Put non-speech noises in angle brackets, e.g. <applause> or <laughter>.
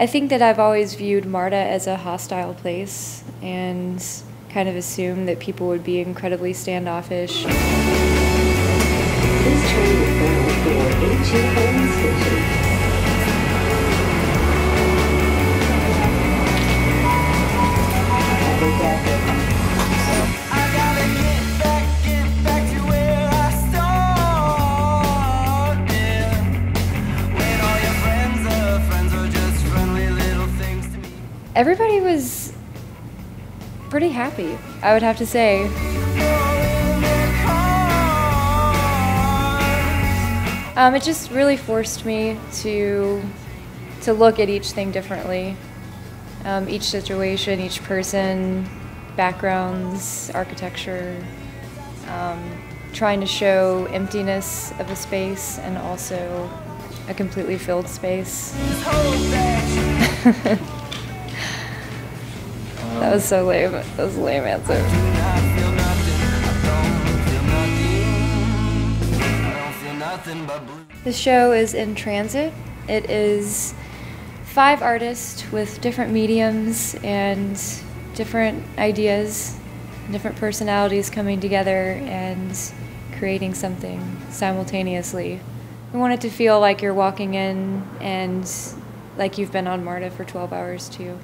I think that I've always viewed MARTA as a hostile place and kind of assumed that people would be incredibly standoffish. This train is bound for H2 Station. Everybody was pretty happy, I would have to say. All in their cars. Um, it just really forced me to to look at each thing differently, um, each situation, each person, backgrounds, architecture, um, trying to show emptiness of a space and also a completely filled space. <laughs> That was so lame. That was a lame answer. The show is in transit. It is five artists with different mediums and different ideas, different personalities coming together and creating something simultaneously. We want it to feel like you're walking in and like you've been on MARTA for 12 hours too.